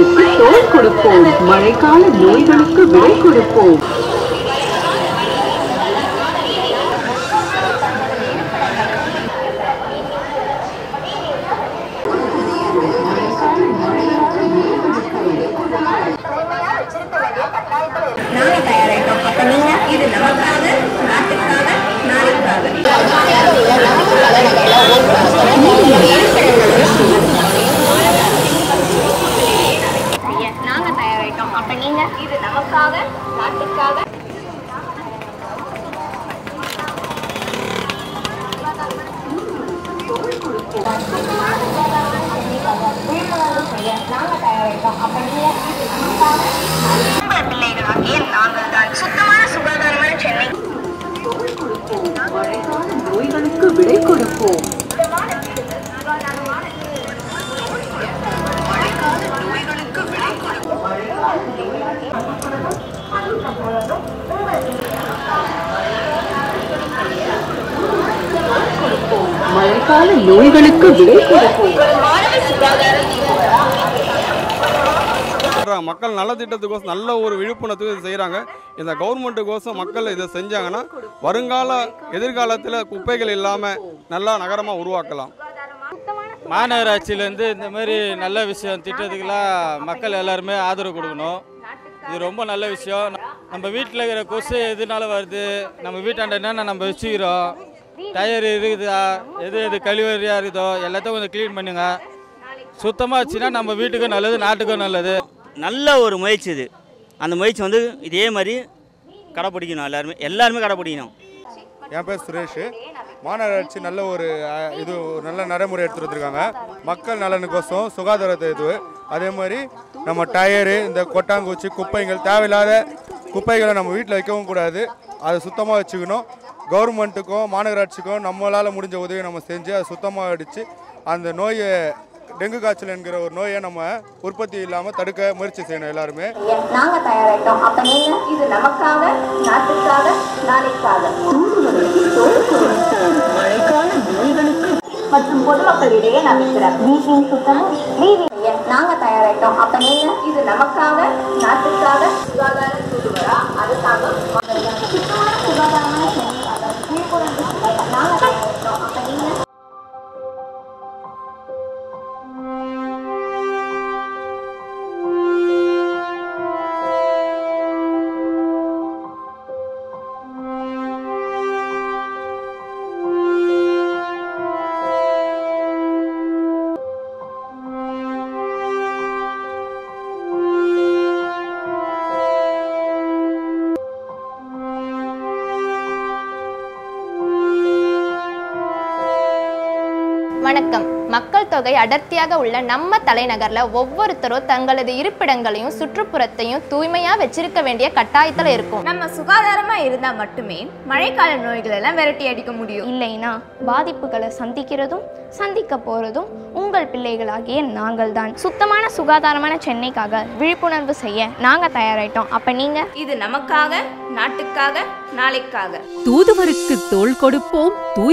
தூதுவருக்கு தோல் கொடுப்போம். மழைக்கால நோய்களுக்கு விடை கொடுப்போம். நாங்க தயாராயிட்டோம் அப்ப நீங்க இது நமக்காக நாட்டுக்காக. நாங்கள் தயாராயிட்டோம் அப்ப நீங்க இது நமக்காக உங்கள் பிள்ளைகளாகிய நாங்கள் தான் சுத்தமான சுகாதாரமான சென்னை மழைக்கால நோய்களுக்கு விடை கொடுப்போம் மழைக்கால நோய்களுக்கு. மக்கள் நல திட்டத்துக்கோசம் நல்ல ஒரு விழிப்புணர்வு செய்கிறாங்க இந்த கவர்மெண்ட்டுக்கோசம் மக்கள் இதை செஞ்சாங்கன்னா வருங்கால எதிர்காலத்தில் குப்பைகள் இல்லாமல் நல்லா நகரமாக உருவாக்கலாம். மாநகராட்சியிலேருந்து இந்த மாதிரி நல்ல விஷயம் திட்டத்துக்கெல்லாம் மக்கள் எல்லாருமே ஆதரவு கொடுக்கணும். இது ரொம்ப நல்ல விஷயம். நம்ம வீட்டில் இருக்கிற கொசு எதுனால வருது? நம்ம வீட்டாண்ட என்னென்ன நம்ம வச்சுக்கிறோம்? டயர் இருக்குதா? எது எது கழிவறையாக இருக்குதோ? எல்லாத்தையும் கொஞ்சம் க்ளீன் பண்ணுங்க. சுத்தமாக வச்சுன்னா நம்ம வீட்டுக்கும் நல்லது நாட்டுக்கும் நல்லது. நல்ல ஒரு முயற்சி இது. அந்த முயற்சி வந்து இதே மாதிரி கடைப்பிடிக்கணும் எல்லாருமே. எல்லாருமே கடைப்பிடிக்கணும். என் பேர் சுரேஷ். மாநகராட்சி நல்ல ஒரு இது ஒரு நல்ல நடைமுறை எடுத்துட்டு வந்திருக்காங்க. மக்கள் நலனுக்கோசம் சுகாதாரத்தை இது அதே மாதிரி நம்ம டயரு இந்த கொட்டாங்குச்சி குப்பைகள் தேவையில்லாத குப்பைகளை நம்ம வீட்டில் வைக்கவும் கூடாது. அதை சுத்தமாக வச்சுக்கணும். கவர்மெண்ட்டுக்கும் மாநகராட்சிக்கும் நம்மளால் முடிஞ்ச உதவியை நம்ம செஞ்சு அதை சுத்தமாக அடித்து அந்த நோயை டெங்கு காய்ச்சல் என்கிற ஒரு நோயை நம்ம உற்பத்தி இல்லாமல் தடுக்க முயற்சி செய்யணும் எல்லாருமே. நாங்க தயாராயிட்டோம். அப்ப நீங்க இது நமக்காக நாட்டுக்காக நாளைக்காக. மற்றும் பொதுமக்களிடையே நம்பிக்கிற வீட்டின் சுத்தமும் நீதி செய்ய நாங்க தயாராயிட்டோம் அப்ப நீங்க இது நமக்காக நாட்டுக்காக வணக்கம். மக்கள் தொகை அடர்த்தியாக உள்ள நம்ம தலைநகர்ல ஒவ்வொருத்தரும் தங்களது இருப்பிடங்களையும் சுற்றுப்புறத்தையும் தூய்மையா வச்சிருக்க வேண்டிய கட்டாயத்துல இருக்கும். நம்ம சுகாதாரமா இருந்தா மட்டுமே மழைக்கால நோய்கள் எல்லாம் விரட்டி அடிக்க முடியும். இல்லைனா பாதிப்புகளை சந்திக்கிறதும் சந்திக்க போறதும் உங்கள் பிள்ளைகளாகிய நாங்கள் தான் சுத்தமான சுகாதாரமான சென்னைக்காக விழிப்புணர்வு செய்ய நாங்க தயாராயிட்டோம். அப்ப நீங்க? இது நமக்காக நாட்டுக்காக நாளைக்காக. தூதுவருக்கு தோல் கொடுப்போம் தூய்